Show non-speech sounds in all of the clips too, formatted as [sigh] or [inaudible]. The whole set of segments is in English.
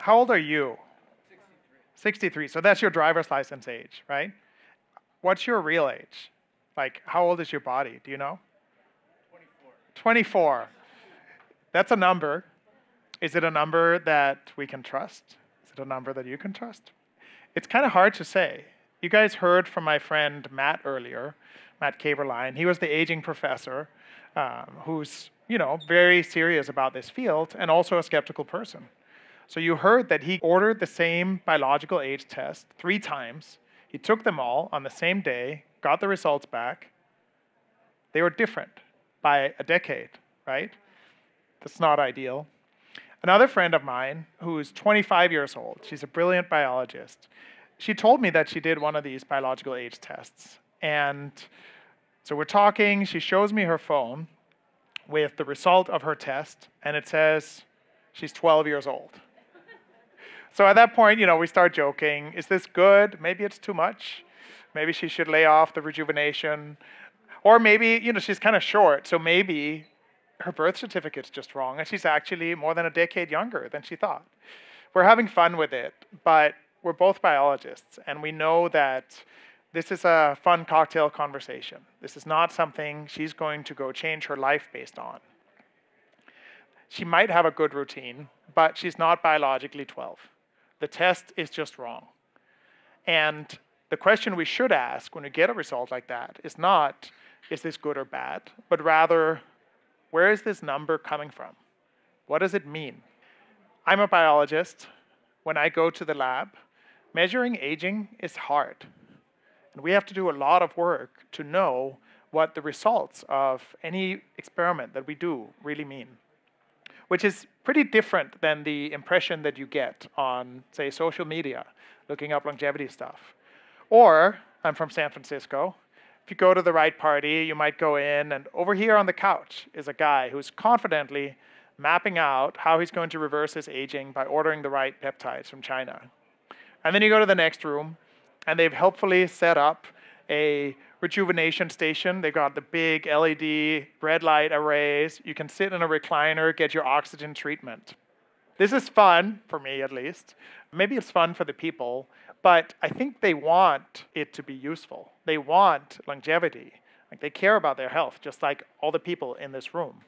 How old are you? 63. So that's your driver's license age, right? What's your real age? Like, how old is your body? Do you know? 24. 24. That's a number. Is it a number that we can trust? Is it a number that you can trust? It's kind of hard to say. You guys heard from my friend Matt earlier, Matt Kaeberlein. He was the aging professor um, who's, you know, very serious about this field and also a skeptical person. So you heard that he ordered the same biological age test three times. He took them all on the same day, got the results back. They were different by a decade, right? That's not ideal. Another friend of mine who's 25 years old, she's a brilliant biologist. She told me that she did one of these biological age tests. And so we're talking, she shows me her phone with the result of her test, and it says she's 12 years old. So at that point, you know, we start joking. Is this good? Maybe it's too much. Maybe she should lay off the rejuvenation. Or maybe, you know, she's kind of short, so maybe her birth certificate's just wrong and she's actually more than a decade younger than she thought. We're having fun with it, but we're both biologists and we know that this is a fun cocktail conversation. This is not something she's going to go change her life based on. She might have a good routine, but she's not biologically 12 the test is just wrong. And the question we should ask when we get a result like that is not, is this good or bad, but rather, where is this number coming from? What does it mean? I'm a biologist. When I go to the lab, measuring aging is hard. And we have to do a lot of work to know what the results of any experiment that we do really mean which is pretty different than the impression that you get on, say, social media, looking up longevity stuff. Or, I'm from San Francisco. If you go to the right party, you might go in, and over here on the couch is a guy who's confidently mapping out how he's going to reverse his aging by ordering the right peptides from China. And then you go to the next room, and they've helpfully set up a rejuvenation station. They've got the big LED red light arrays. You can sit in a recliner, get your oxygen treatment. This is fun, for me at least. Maybe it's fun for the people, but I think they want it to be useful. They want longevity. Like they care about their health, just like all the people in this room.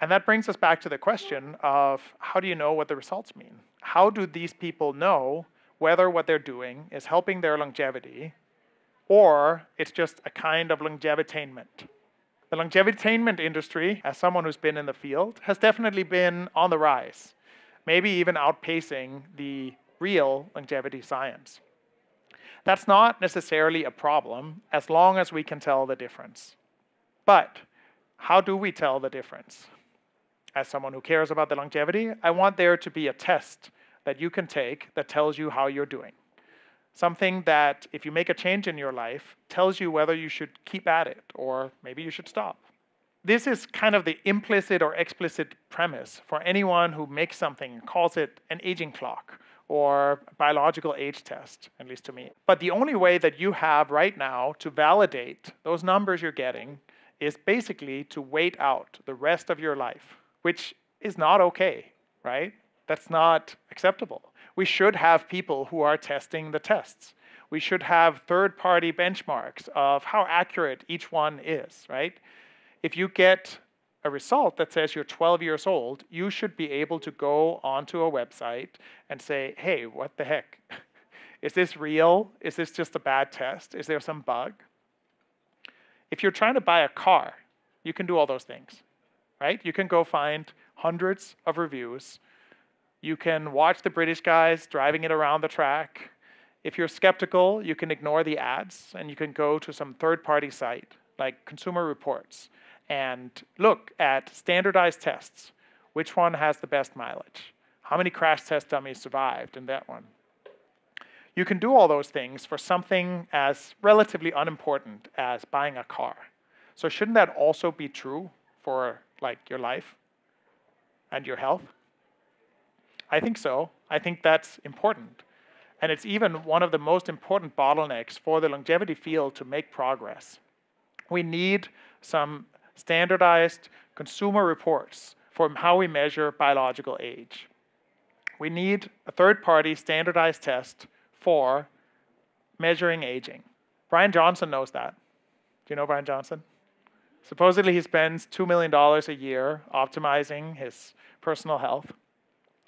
And that brings us back to the question of how do you know what the results mean? How do these people know whether what they're doing is helping their longevity or it's just a kind of longevitainment. The longevitainment industry, as someone who's been in the field, has definitely been on the rise, maybe even outpacing the real longevity science. That's not necessarily a problem as long as we can tell the difference. But how do we tell the difference? As someone who cares about the longevity, I want there to be a test that you can take that tells you how you're doing. Something that, if you make a change in your life, tells you whether you should keep at it or maybe you should stop. This is kind of the implicit or explicit premise for anyone who makes something and calls it an aging clock or biological age test, at least to me. But the only way that you have right now to validate those numbers you're getting is basically to wait out the rest of your life, which is not okay, right? That's not acceptable we should have people who are testing the tests. We should have third party benchmarks of how accurate each one is, right? If you get a result that says you're 12 years old, you should be able to go onto a website and say, hey, what the heck? [laughs] Is this real? Is this just a bad test? Is there some bug? If you're trying to buy a car, you can do all those things, right? You can go find hundreds of reviews you can watch the British guys driving it around the track. If you're skeptical, you can ignore the ads and you can go to some third party site like Consumer Reports and look at standardized tests. Which one has the best mileage? How many crash test dummies survived in that one? You can do all those things for something as relatively unimportant as buying a car. So shouldn't that also be true for like your life and your health? I think so. I think that's important. And it's even one of the most important bottlenecks for the longevity field to make progress. We need some standardized consumer reports for how we measure biological age. we need a third party standardized test for measuring aging. Bryan Johnson knows that. Do you know Bryan Johnson? Supposedly, he spends $2 million a year optimizing his personal health.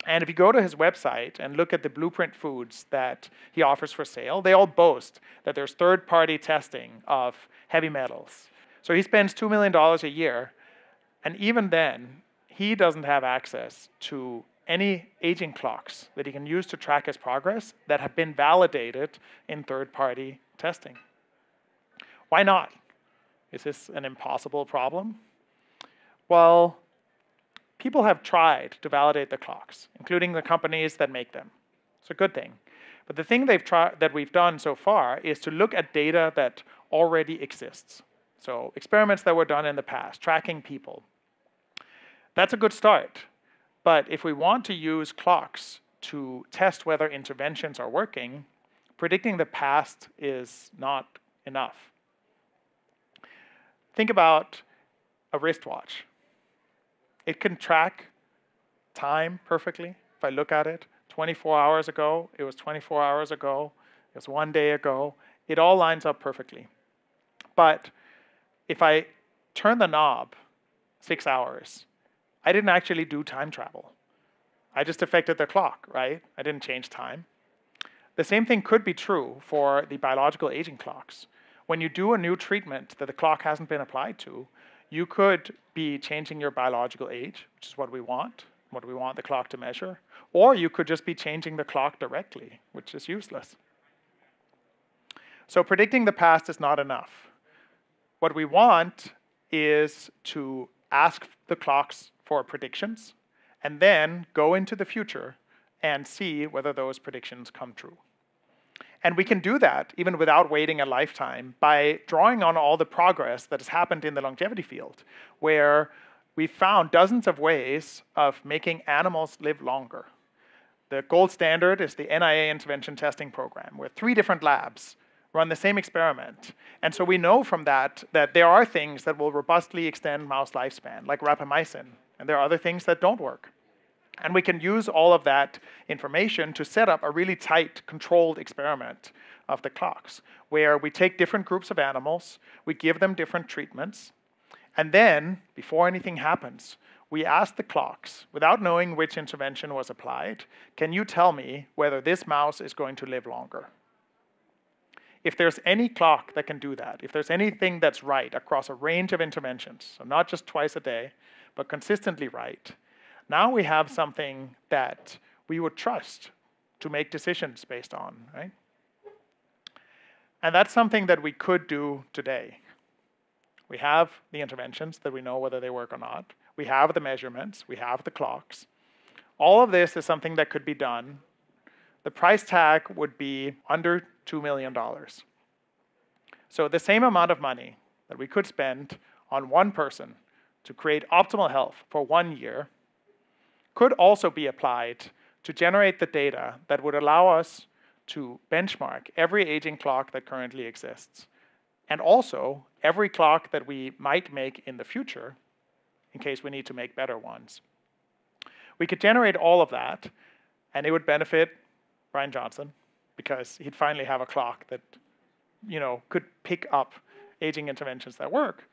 And if you go to his website and look at the blueprint foods that he offers for sale, they all boast that there's third party testing of heavy metals. So he spends $2 million a year, and even then, he doesn't have access to any aging clocks that he can use to track his progress that have been validated in third party testing. Why not? Is this an impossible problem? Well, people have tried to validate the clocks, including the companies that make them. It's a good thing. But the thing they've tried that we've done so far is to look at data that already exists. So experiments that were done in the past, tracking people. That's a good start. But if we want to use clocks to test whether interventions are working, predicting the past is not enough. Think about a wristwatch. It can track time perfectly. If I look at it, 24 hours ago, it was 24 hours ago, it was one day ago. It all lines up perfectly. But if I turn the knob six hours, I didn't actually do time travel. I just affected the clock, right? I didn't change time. The same thing could be true for the biological aging clocks. When you do a new treatment that the clock hasn't been applied to, you could be changing your biological age, which is what we want, what we want the clock to measure, or you could just be changing the clock directly, which is useless. So predicting the past is not enough. What we want is to ask the clocks for predictions and then go into the future and see whether those predictions come true. And we can do that even without waiting a lifetime by drawing on all the progress that has happened in the longevity field, where we found dozens of ways of making animals live longer. The gold standard is the NIA intervention testing program, where three different labs run the same experiment. And so we know from that that there are things that will robustly extend mouse lifespan, like rapamycin, and there are other things that don't work. And we can use all of that information to set up a really tight, controlled experiment of the clocks, where we take different groups of animals, we give them different treatments, and then, before anything happens, we ask the clocks, without knowing which intervention was applied, can you tell me whether this mouse is going to live longer? If there's any clock that can do that, if there's anything that's right across a range of interventions, so not just twice a day, but consistently right, now we have something that we would trust to make decisions based on, right? And that's something that we could do today. We have the interventions that we know whether they work or not. We have the measurements. We have the clocks. All of this is something that could be done. The price tag would be under $2 million. So the same amount of money that we could spend on one person to create optimal health for one year could also be applied to generate the data that would allow us to benchmark every aging clock that currently exists, and also every clock that we might make in the future in case we need to make better ones. We could generate all of that, and it would benefit Bryan Johnson because he'd finally have a clock that you know could pick up aging interventions that work.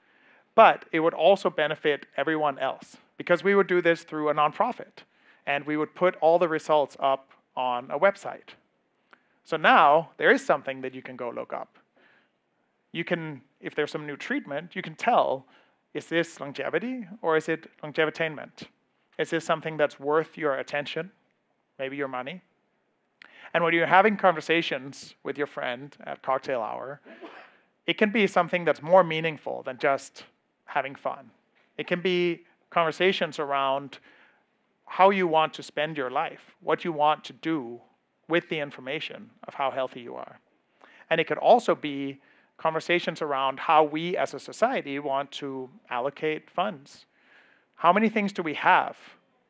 But it would also benefit everyone else because we would do this through a nonprofit and we would put all the results up on a website. So now there is something that you can go look up. You can, if there's some new treatment, you can tell is this longevity or is it longevitainment? Is this something that's worth your attention, maybe your money? And when you're having conversations with your friend at cocktail hour, it can be something that's more meaningful than just having fun. It can be conversations around how you want to spend your life, what you want to do with the information of how healthy you are. And it could also be conversations around how we as a society want to allocate funds. How many things do we have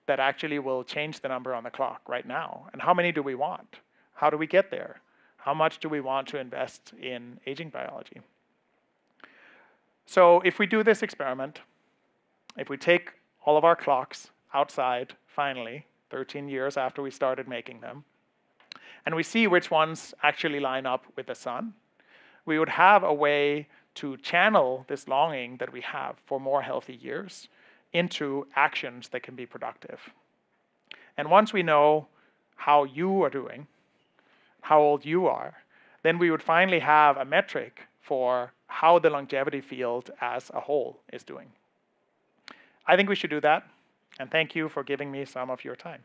that actually will change the number on the clock right now? And how many do we want? How do we get there? How much do we want to invest in aging biology? So if we do this experiment, if we take all of our clocks outside, finally, 13 years after we started making them, and we see which ones actually line up with the sun, we would have a way to channel this longing that we have for more healthy years into actions that can be productive. And once we know how you are doing, how old you are, then we would finally have a metric for how the longevity field as a whole is doing. I think we should do that, and thank you for giving me some of your time.